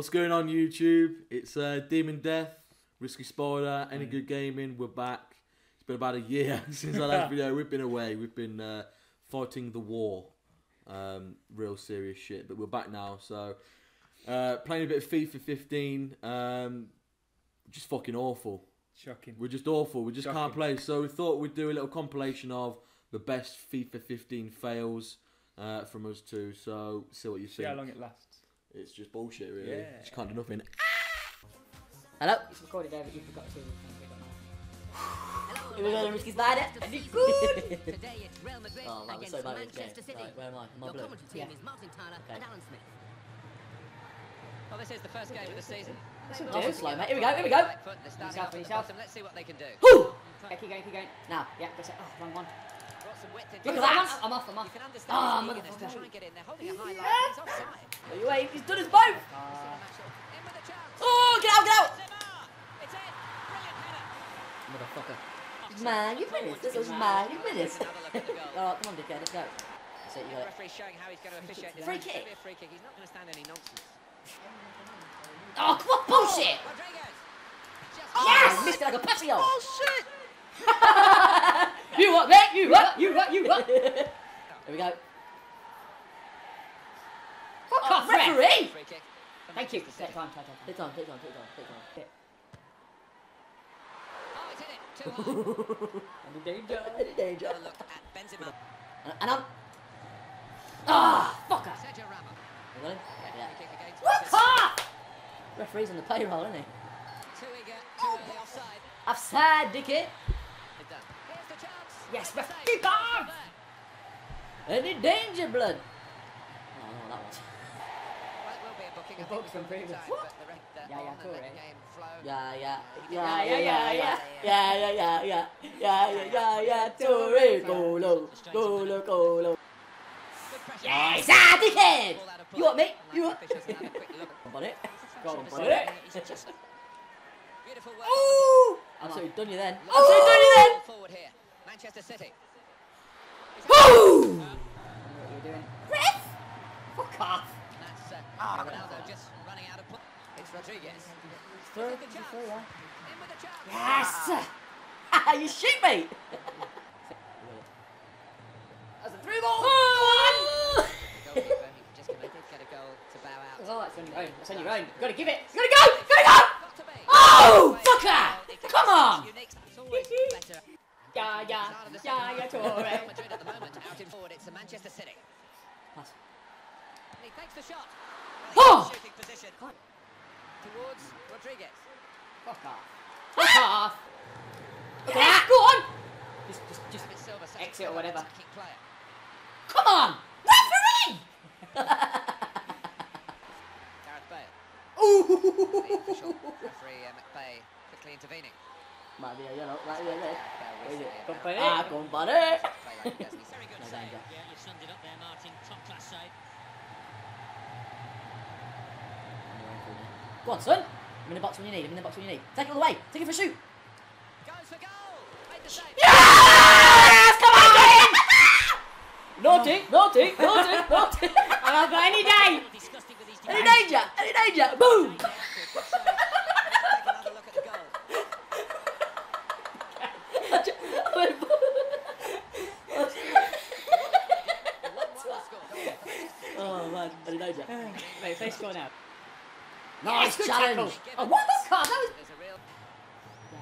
What's going on YouTube? It's uh, Demon Death, Risky Spider, Any Good Gaming. We're back. It's been about a year since our last video. We've been away. We've been uh, fighting the war. Um, real serious shit. But we're back now. So uh, playing a bit of FIFA 15. Um, just fucking awful. Shocking. We're just awful. We just can't play. So we thought we'd do a little compilation of the best FIFA 15 fails uh, from us two. So see what you See think. how long it lasts. It's just bullshit, really. Yeah. Just can't do nothing. Ah! Hello? It's recorded there, but you forgot to. Here we go, the risky spider. And it's good! Today it's Real Madrid Oh, that was so bad. it's Manchester. City. Right, where am I? Am I Your blue? commentary team Yeah. is Martin Tyler Okay. and Alan Smith. Well, this is the first game of the season. Nice and slow, mate. Here we go, here we go. Right foot, Yourself, off at the yourself. Let's see what they can do. Whoo! Yeah, keep going, keep going. Now. Yeah, go set. Oh, wrong one. Brought some width into Look at that. I'm off, I'm off. You can understand Ah, his eagerness to motherfucker. try and get in. They're holding a. Yeah. He's. Wait, wait, he's done us both. This is the match up. In with a chance. Oh, get out, get out. Zimmer. It's in. Brilliant header. Motherfucker. Man, you finished. This was mine. you've a look at the goal. Alright, come on, dickhead. Let's go. That's it, you got it. referee showing how he's going to officiate this. Free kick. free kick. He's not going to stand any nonsense. Oh, come on, bullshit. Rodriguez. Just Yes! Missed it like a patio. Bullshit! You what. You what? You what? You what? Here we go. Fuck Oh, off, ref! referee! Free kick. Thank you. Manchester Take City. time, take time. Take time, take time, take time, take time. Oh, it's in it. Too high. Any danger? Any danger. Look at Benzema. And, and I'm. Ah, fucker. Sergio Ramos. You got him? Yeah. Free kick against What? Manchester City. Ah! Referee's on the payroll, isn't he? Too eager, too early offside. Offside, dickhead. It's done. Here's the chance. Yes, ref- Save. keep on! Any danger, blood? Oh, I know what that was. Well, it will be a booking. I The think books we've from got previous. time, What? but the ref- the Yeah, yeah, on and cool, let the eh? game flow. Yeah, yeah. Yeah, yeah, yeah, yeah. Yeah, yeah, yeah, yeah. Yeah, yeah, yeah, yeah. Torre, golo, golo, golo. Good pressure. Yes, ah, dickhead! Ball out of You what, play. mate? You what? Officials can have a quick look. Come on, it. Go on, Come on, boy. it. He's just- Beautiful work. Ooh! Absolutely done you then. Lovely Absolutely done you then! ball Forward here. Manchester City. Woo! What are you doing? Ref! Fuck off. That's uh, Ah, Ronaldo just running out of play. It's Rodriguez. Throw, Good chance. throw, yeah. In with a. Yes! Ah, you shoot me! That's a through ball! Oh! The goalkeeper, he just committed, get a goal to bow out. Oh, it's on your own. It's on your own. You've got to give it. Gotta go! Gotta go! Got to be. Oh, fucker! Come on! Unique. It's always better. Yeah, yeah, Start of the yeah, yeah. Torre. Madrid at the moment out in forward. It's the Manchester City. Pass. And he takes the shot. Oh! Shooting position. Towards Rodriguez. Fuck off. Fuck off! At that! Go on! Just, just, just. Silva, Exit or whatever. Come on! Referee! Gareth Bale. Ooh! Referee uh, McVeigh quickly intervening. Might be a yellow, might be a red. Bale Is with it? the, Company. Ah, company! play like he does. He's very good save. Yeah, you've summed it up there, Martin. Top class save. Go on, son. I'm in the box when you need. I'm in the box when you need. Take it all the way. Take it for a shoot. Goes for goal. Made the save. Yes! Come on, Green! Naughty, naughty, naughty, naughty. And I've got any day! Disgusting with these Any danger? Any danger? Boom! Good save. Let's take another look at the goal. One-one score. oh man, any danger? Wait, they score now. Nice good challenge. tackle. Oh, what the car? That was. There's a real. The.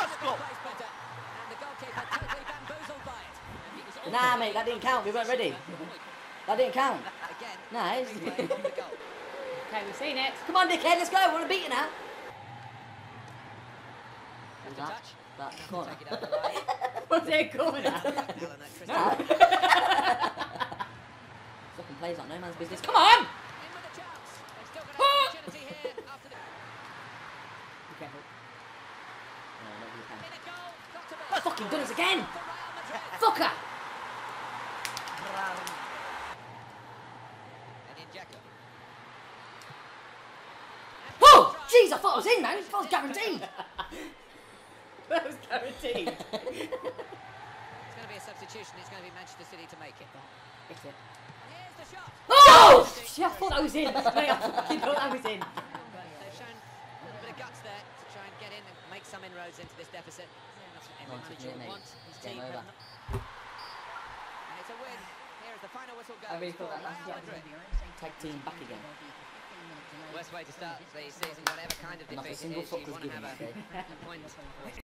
Let's go. Better, and the goalkeeper totally bamboozled by it. He was all Nah, mate, that didn't count. We weren't ready. That didn't count. Again. Nah, it's- replay of the goal. Okay, we've seen it. Come on, dickhead, let's go. We want to beat you now. Just a That, that corner. Take it out. What's it corner? Alan at Crystal Nah. Palace. Fucking plays like no man's business. Come on! In with a chance. They've still got an opportunity here after the. Be careful. No, not really can. In a goal. Got to be. Fucking done us again! For Real Fucker! And. Oh! Jeez, I thought I was in, man. I thought I was guaranteed. That was guaranteed. It's going to be a substitution. It's going to be Manchester City to make it. Hit it. Here's the shot. Oh! Shit, I thought that was in. Mate, I fucking thought that was in. But they've shown a little bit of guts there to try and get in and make some inroads into this deficit. That's what every Once manager again, mate. wants. His Game team over. And it's a win. Here is the final whistle goes I really for thought that Real was Tag team back again. Worst way to start the season, whatever kind of Not a defeat it single is, you was want to given have a point